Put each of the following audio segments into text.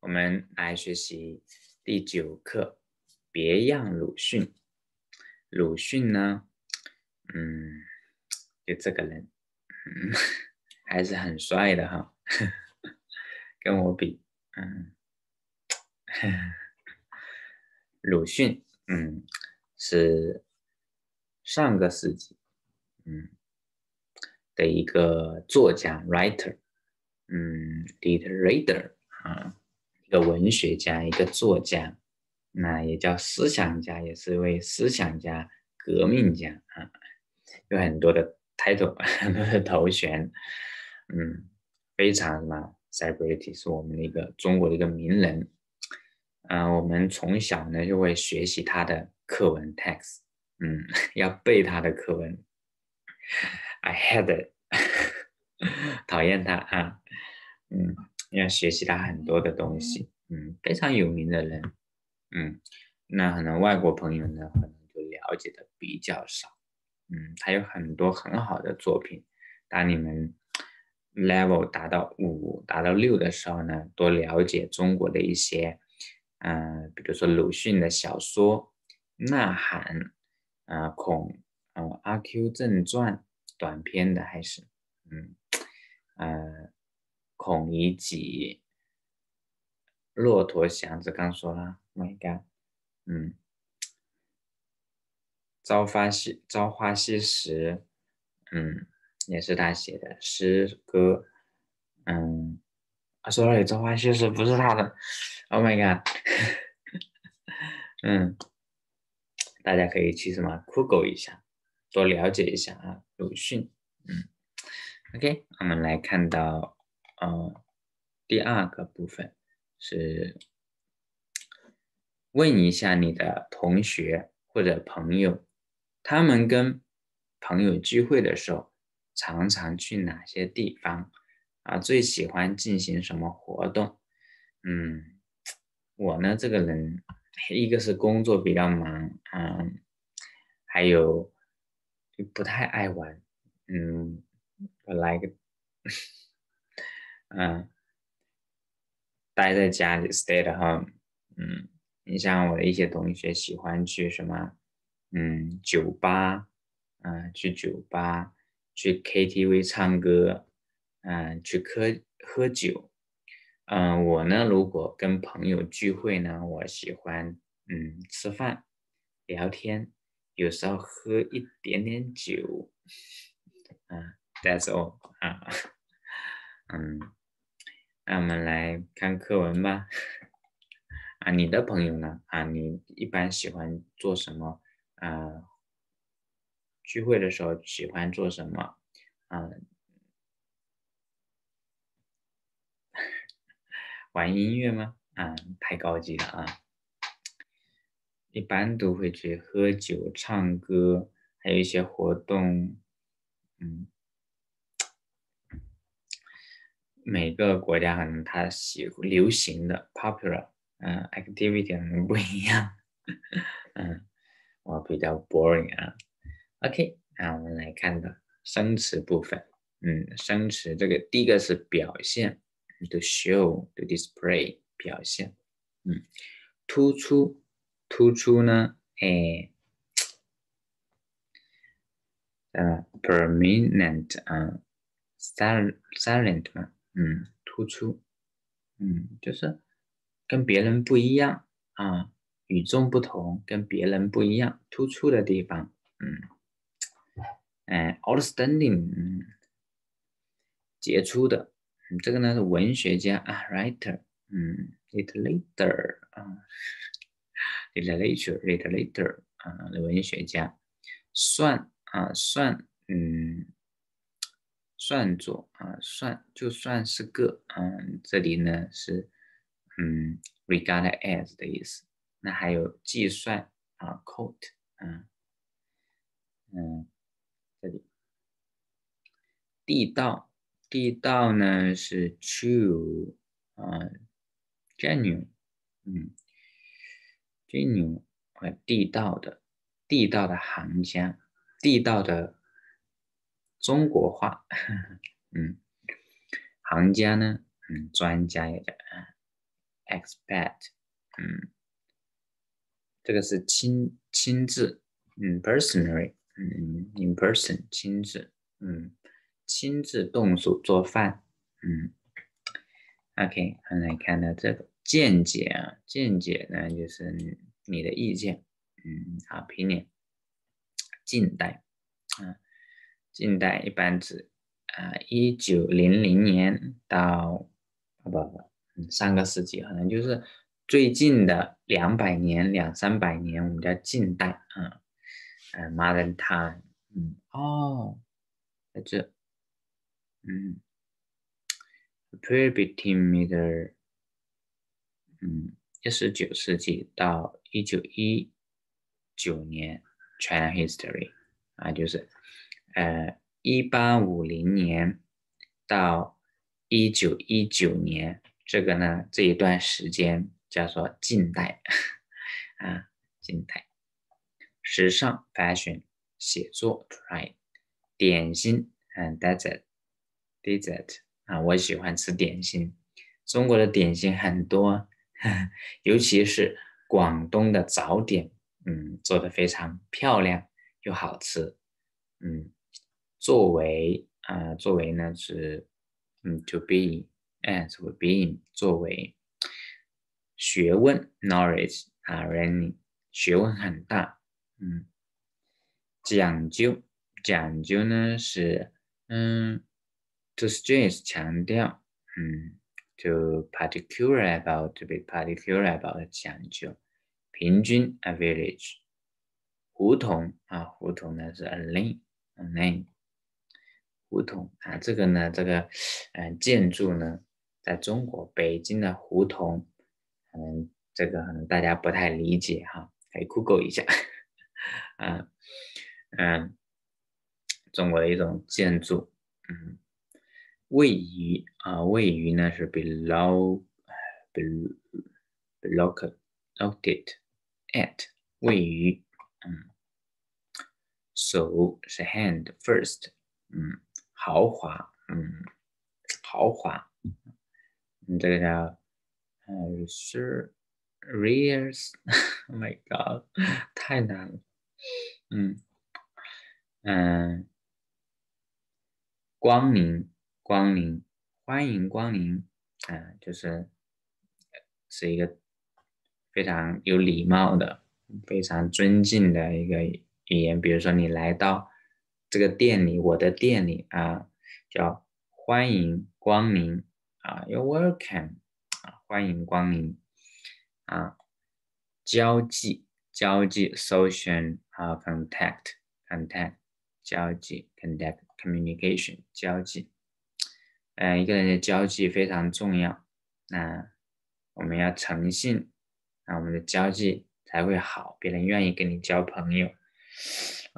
我们来学习第九课，别样鲁迅。鲁迅呢，嗯，就这个人，还是很帅的哈，跟我比，嗯，鲁迅，嗯，是上个世纪，嗯，的一个作家，writer，嗯，literator，啊。一个文学家，一个作家，那也叫思想家，也是一位思想家、革命家啊，有很多的 title，很多的头衔，嗯，非常什么 celebrity，是我们的一个中国的一个名人，嗯，我们从小呢就会学习他的课文 text，嗯，要背他的课文，I had，讨厌他啊，嗯。要学习他很多的东西，嗯，非常有名的人，嗯，那可能外国朋友呢，可能就了解的比较少，嗯，他有很多很好的作品。当你们 level 达到五、达到六的时候呢，多了解中国的一些，嗯，比如说鲁迅的小说《呐喊》，啊，孔，嗯，《阿 Q 正传》短篇的还是，嗯，呃。孔乙己、骆驼祥子刚说了，My God，嗯，朝花夕朝花夕拾，嗯，也是他写的诗歌，嗯，啊，sorry，朝花夕拾不是他的，Oh my God，嗯，大家可以去什么酷狗一下，多了解一下啊，鲁迅，嗯，OK，我们来看到。嗯，第二个部分是问一下你的同学或者朋友，他们跟朋友聚会的时候，常常去哪些地方啊？最喜欢进行什么活动？嗯，我呢，这个人一个是工作比较忙，嗯，还有就不太爱玩，嗯，我来个。嗯，待在家里，stay at home。嗯，你像我的一些同学喜欢去什么，嗯，酒吧，嗯，去酒吧，去 KTV 唱歌，嗯，去喝喝酒。嗯，我呢，如果跟朋友聚会呢，我喜欢，嗯，吃饭，聊天，有时候喝一点点酒。嗯，That's all。啊，嗯。那我们来看课文吧。啊，你的朋友呢？啊，你一般喜欢做什么？啊，聚会的时候喜欢做什么？啊，玩音乐吗？啊，太高级了啊！一般都会去喝酒、唱歌，还有一些活动，嗯。每个国家可能它喜流行的 popular 嗯 activity 可能不一样，嗯，我比较 boring 啊。OK，那我们来看的生词部分，嗯，生词这个第一个是表现，to show，to display 表现，嗯，突出，突出呢，哎，呃，permanent 啊，silent 嘛。嗯，突出，嗯，就是跟别人不一样啊，与众不同，跟别人不一样，突出的地方，嗯，哎，outstanding，嗯，杰出的，这个呢是文学家啊，writer，嗯，literature 啊，literature，literature 啊，文学家，算啊，算，嗯。算作啊，算就算是个，嗯，这里呢是嗯，regard as 的意思。那还有计算啊，quote，嗯嗯，这里地道，地道呢是 true，啊，genuine，嗯，genuine，啊，地道的，地道的行家，地道的。中国话，嗯，行家呢，嗯，专家也叫 expect，嗯，这个是亲亲自，嗯，personally，嗯，in person，亲自，嗯，亲自动手做饭，嗯，OK，我们来看到这个见解啊，见解呢就是你的意见，嗯，好，opinion，近代，啊，近代一般指啊一九零零年到，不不。上个世纪可能就是最近的两百年、两三百年，我们叫近代啊，呃，modern time，嗯，哦，在这，嗯 p r e b e t i m e t e r 嗯，一十九世纪到一九一九年，China history 啊，就是呃，一八五零年到一九一九年。这个呢，这一段时间叫做近代啊，近代时尚 fashion 写作 right 点心嗯 dessert dessert 啊，我喜欢吃点心。中国的点心很多，尤其是广东的早点，嗯，做的非常漂亮又好吃，嗯，作为啊，作为呢是嗯 to be。as being 作为学问 knowledge 啊 learning 学问很大，嗯，讲究讲究呢是嗯 to stress 强调，嗯 to particular about to be particular about 讲究，平均 average 胡同啊胡同呢是 a lane a lane 胡同啊这个呢这个嗯建筑呢。在中国北京的胡同，可能这个可能大家不太理解哈，可以 Google 一下。嗯 嗯，中国的一种建筑，嗯，位于啊，位于呢是 below，below，located at，位于，嗯，so 是 hand first，嗯，豪华，嗯，豪华。你这个叫呃是 rears，Oh my God，太难了。嗯嗯，光临光临，欢迎光临啊，就是是一个非常有礼貌的、非常尊敬的一个语言。比如说你来到这个店里，我的店里啊，叫欢迎光临。啊，You're welcome，啊，欢迎光临，啊，交际，交际，social 啊，contact，contact，交际，contact，communication，交际，嗯，一个人的交际非常重要，那我们要诚信，那我们的交际才会好，别人愿意跟你交朋友，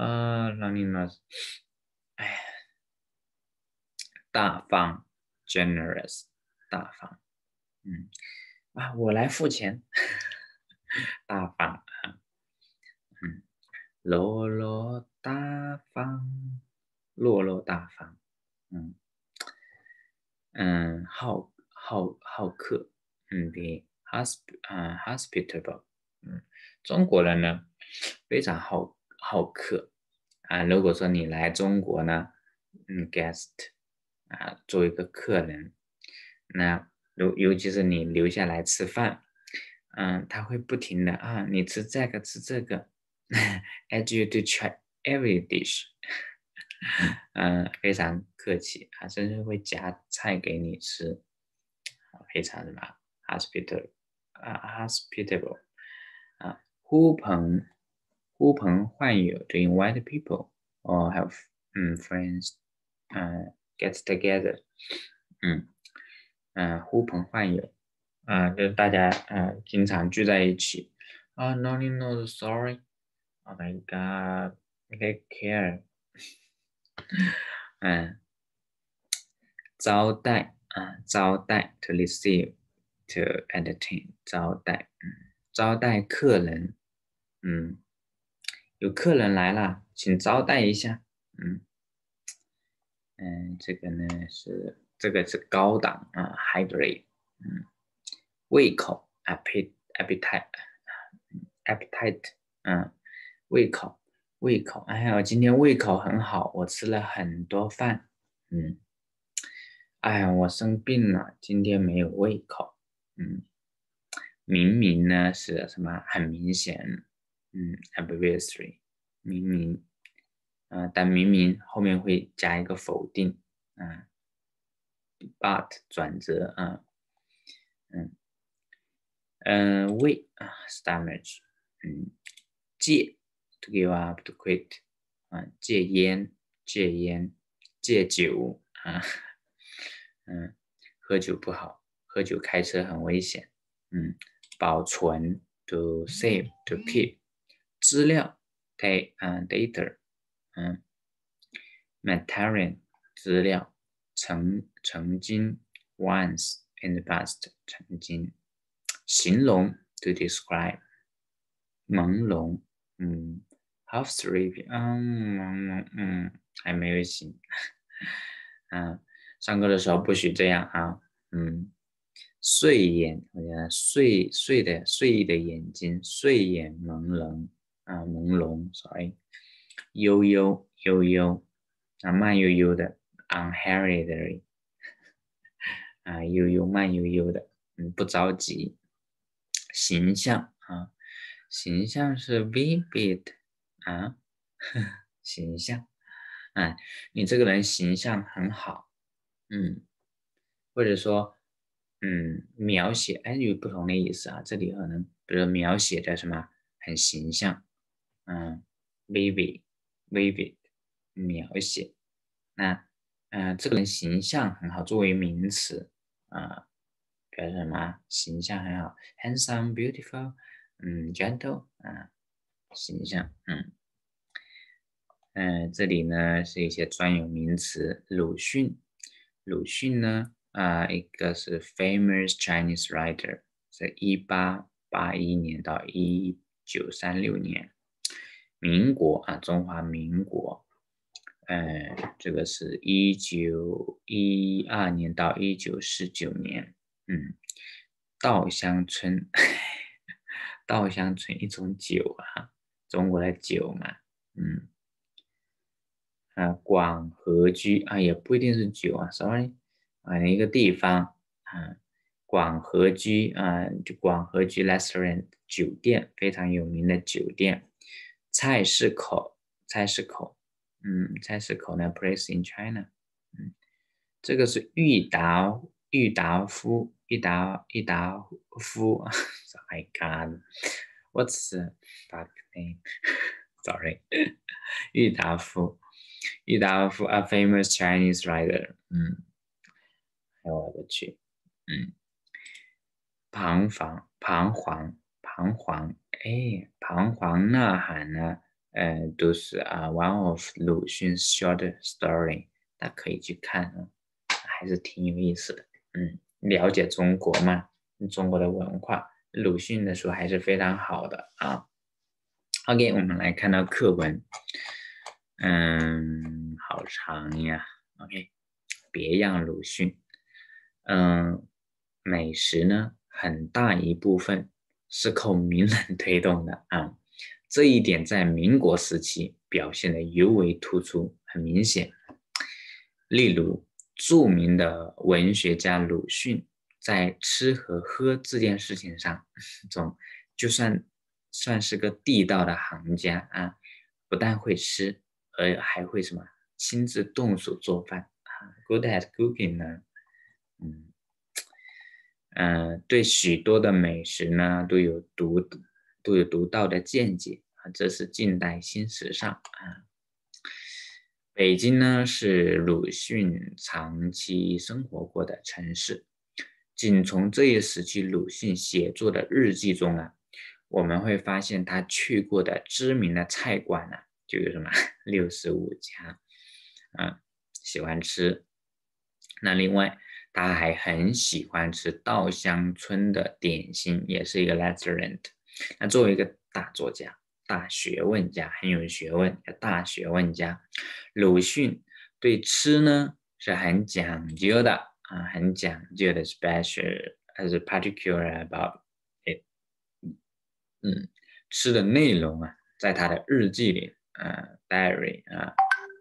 啊，那你呢？哎，大方，generous。大方，嗯啊，我来付钱，大方啊，嗯，落落大方，落落大方，嗯嗯，好好好客，嗯，be hosp 啊 hospitable，嗯，中国人呢非常好好客啊，如果说你来中国呢，嗯，guest 啊，作为一个客人。那尤尤其是你留下来吃饭，嗯，他会不停的啊，你吃这个吃这个，ask you to try every dish，嗯，非常客气啊，甚至会夹菜给你吃，非常什么，hospital 啊，hospitable 啊，呼朋呼朋唤友，to invite people or have 嗯 friends 嗯 get together，嗯。嗯，呼朋唤友，啊，就是大家啊经常聚在一起啊。No need no sorry. Oh my god, take care. 嗯，招待啊，招待 to receive, to entertain，招待，嗯，招待客人，嗯， 有客人来了，请招待一下，嗯，嗯，这个呢是。这个是高档啊，high grade，嗯，胃口，appetite，appetite，嗯，胃口，胃口。哎呀，今天胃口很好，我吃了很多饭。嗯，哎呀，我生病了，今天没有胃口。嗯，明明呢是什么？很明显。嗯，obviously，明明。啊，但明明后面会加一个否定，啊，but 转折，啊，嗯，嗯，胃啊，stomach，嗯，戒，to give up，to quit，啊，戒烟，戒烟，戒酒，啊，嗯，喝酒不好，喝酒开车很危险，嗯，保存，to save，to keep，资料，data，嗯，data。嗯，material 资料，曾曾经，once in the past 曾经，形容 to describe，朦胧，嗯，half sleep，嗯嗯嗯，还没有醒，嗯，上课的时候不许这样啊，嗯，睡眼，我讲睡睡的睡意的眼睛，睡眼朦胧，啊朦胧，sorry。悠悠悠悠啊，慢悠悠的，unhurriedly 啊，悠悠慢悠悠的，嗯，不着急。形象啊，形象是 vivid 啊，形象，哎，你这个人形象很好，嗯，或者说，嗯，描写，哎，有不同的意思啊。这里可能，比如描写的什么，很形象，嗯，vivid。vivid 描写，那嗯，这个人形象很好，作为名词啊，表示什么？形象很好，handsome, beautiful，嗯，gentle 啊，形象，嗯，嗯，这里呢是一些专有名词。鲁迅，鲁迅呢啊，一个是 famous Chinese writer，在一八八一年到一九三六年。民国啊，中华民国，呃，这个是一九一二年到一九四九年，嗯，稻香村，稻香村一种酒啊，中国的酒嘛，嗯，啊，广和居啊，也不一定是酒啊，sorry，啊，一个地方啊，广和居啊，就广和居 restaurant 酒店，非常有名的酒店。菜市口，菜市口，嗯，菜市口呢？Place in China，嗯，这个是郁达郁达夫，郁达郁达夫。My God，What's the fuck name？Sorry，郁达夫，郁达夫，a famous Chinese writer。嗯，哎呦我的去，嗯，彷徨，彷徨。彷徨， 哎，彷徨呐喊呢，呃，都是啊，one of 鲁迅 short story，大家可以去看啊，还是挺有意思的，嗯，了解中国嘛，中国的文化，鲁迅的书还是非常好的啊。OK，我们来看到课文，嗯，好长呀，OK，别样鲁迅，嗯，美食呢，很大一部分。是靠名人推动的啊，这一点在民国时期表现的尤为突出，很明显。例如，著名的文学家鲁迅在吃和喝这件事情上，总就算算是个地道的行家啊，不但会吃，而还会什么亲自动手做饭啊，good at cooking 呢，嗯。嗯，对许多的美食呢，都有独都有独到的见解啊，这是近代新时尚啊。北京呢是鲁迅长期生活过的城市，仅从这一时期鲁迅写作的日记中啊，我们会发现他去过的知名的菜馆呢，就有什么六十五家，啊，喜欢吃。那另外。他还很喜欢吃稻香村的点心，也是一个 restaurant。那作为一个大作家、大学问家，很有学问大学问家，鲁迅对吃呢是很讲究的啊，很讲究的 special 还是 particular about it，嗯，吃的内容啊，在他的日记里，啊，diary 啊，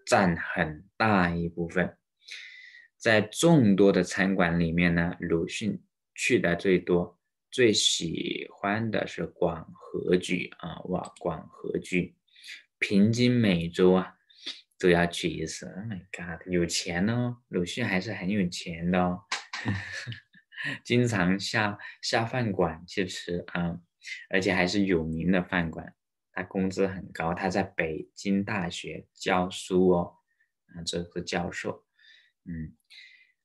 占很大一部分。在众多的餐馆里面呢，鲁迅去的最多，最喜欢的是广和居啊，哇，广和居，平均每周啊都要去一次。Oh my god，有钱哦，鲁迅还是很有钱的哦，经常下下饭馆去吃啊，而且还是有名的饭馆，他工资很高，他在北京大学教书哦，啊，这个教授，嗯。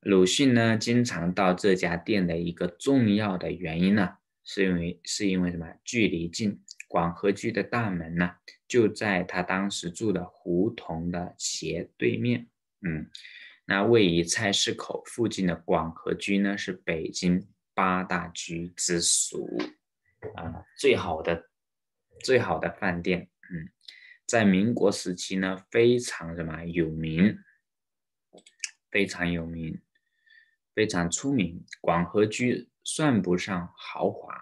鲁迅呢，经常到这家店的一个重要的原因呢，是因为是因为什么？距离近，广和居的大门呢，就在他当时住的胡同的斜对面。嗯，那位于菜市口附近的广和居呢，是北京八大居之属啊，最好的最好的饭店。嗯，在民国时期呢，非常什么有名，非常有名。非常出名，广和居算不上豪华，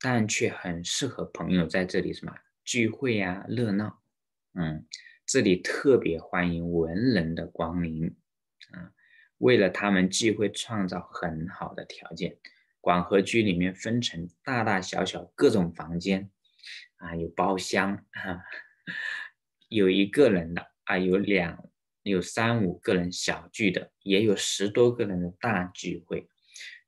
但却很适合朋友在这里什么聚会呀、热闹。嗯，这里特别欢迎文人的光临，啊，为了他们聚会创造很好的条件。广和居里面分成大大小小各种房间，啊，有包厢，啊，有一个人的，啊，有两。有三五个人小聚的，也有十多个人的大聚会，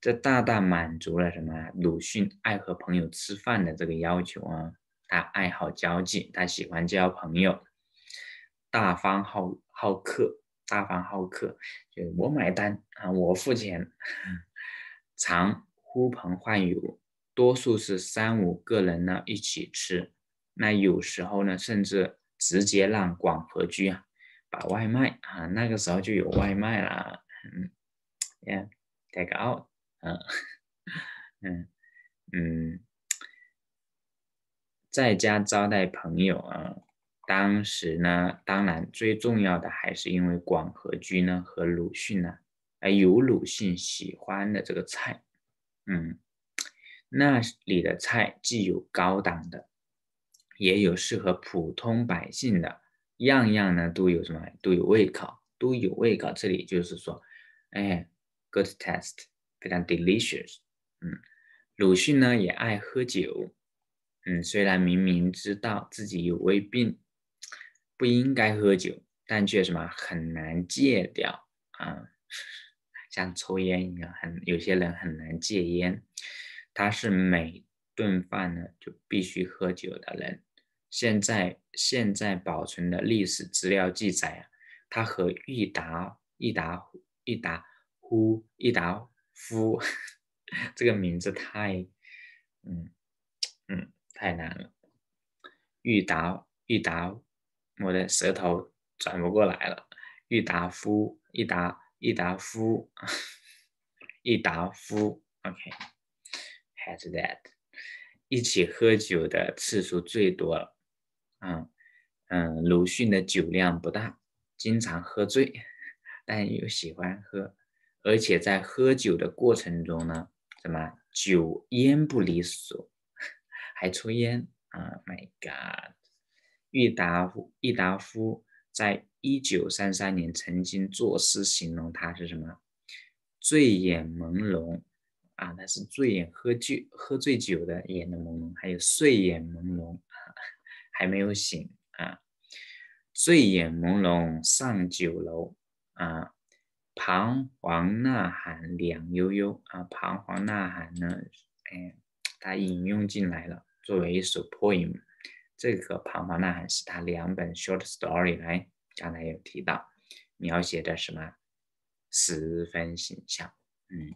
这大大满足了什么？鲁迅爱和朋友吃饭的这个要求啊。他爱好交际，他喜欢交朋友，大方好好客，大方好客，就我买单啊，我付钱，常呼朋唤友，多数是三五个人呢一起吃，那有时候呢，甚至直接让广和居啊。把外卖啊，那个时候就有外卖了，嗯，Yeah，take out，嗯，嗯，嗯，在家招待朋友啊，当时呢，当然最重要的还是因为广和居呢和鲁迅呢，哎，有鲁迅喜欢的这个菜，嗯，那里的菜既有高档的，也有适合普通百姓的。样样呢都有什么都有胃口，都有胃口。这里就是说，哎，good taste，非常 delicious。嗯，鲁迅呢也爱喝酒。嗯，虽然明明知道自己有胃病，不应该喝酒，但却什么很难戒掉啊，像抽烟一样，很有些人很难戒烟。他是每顿饭呢就必须喝酒的人。现在现在保存的历史资料记载啊，他和郁达郁达郁达夫郁达夫这个名字太嗯嗯太难了，郁达郁达我的舌头转不过来了，郁达夫郁达郁达夫 郁达夫，OK，has that 一起喝酒的次数最多了。嗯嗯，鲁迅的酒量不大，经常喝醉，但又喜欢喝，而且在喝酒的过程中呢，什么酒烟不离手，还抽烟啊！My God，郁达夫郁达夫在一九三三年曾经作诗形容他是什么？醉眼朦胧啊，他是醉眼喝酒喝醉酒的眼的朦胧，还有睡眼朦胧。还没有醒啊，醉眼朦胧上酒楼啊，彷徨呐喊两悠悠啊，彷徨呐喊呢，哎，他引用进来了，作为一首 poem。这个彷徨呐喊是他两本 short story 来，刚才有提到，描写的什么十分形象。嗯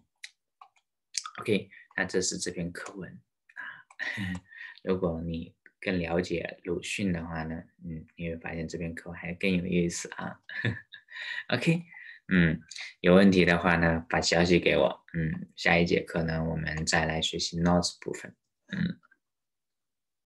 ，OK，那这是这篇课文啊，如果你。更了解鲁迅的话呢，嗯，你会发现这篇课还更有意思啊。OK，嗯，有问题的话呢，把消息给我。嗯，下一节课呢，我们再来学习 notes 部分。嗯。